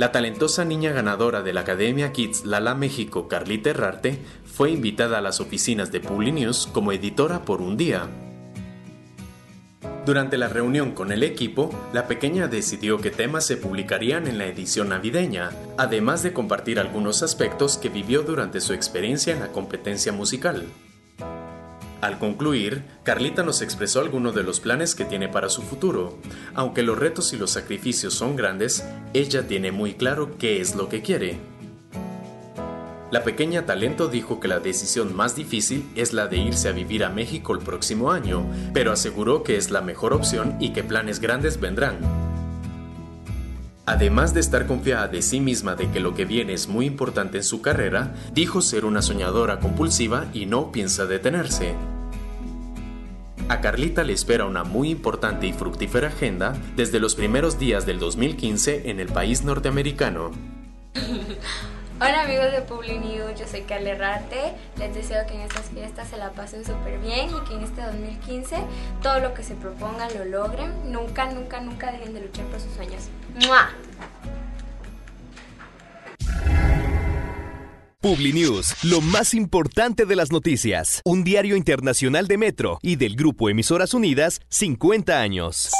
La talentosa niña ganadora de la Academia Kids Lala México, Carlita Herrarte, fue invitada a las oficinas de Publinews como editora por un día. Durante la reunión con el equipo, la pequeña decidió qué temas se publicarían en la edición navideña, además de compartir algunos aspectos que vivió durante su experiencia en la competencia musical. Al concluir, Carlita nos expresó algunos de los planes que tiene para su futuro. Aunque los retos y los sacrificios son grandes, ella tiene muy claro qué es lo que quiere. La pequeña talento dijo que la decisión más difícil es la de irse a vivir a México el próximo año, pero aseguró que es la mejor opción y que planes grandes vendrán. Además de estar confiada de sí misma de que lo que viene es muy importante en su carrera, dijo ser una soñadora compulsiva y no piensa detenerse. A Carlita le espera una muy importante y fructífera agenda desde los primeros días del 2015 en el país norteamericano. Hola amigos de Publi News, yo soy Carle Rarte. Les deseo que en estas fiestas se la pasen súper bien y que en este 2015 todo lo que se propongan lo logren. Nunca, nunca, nunca dejen de luchar por sus sueños. ¡Mua! Publi News, lo más importante de las noticias. Un diario internacional de Metro y del Grupo Emisoras Unidas, 50 años.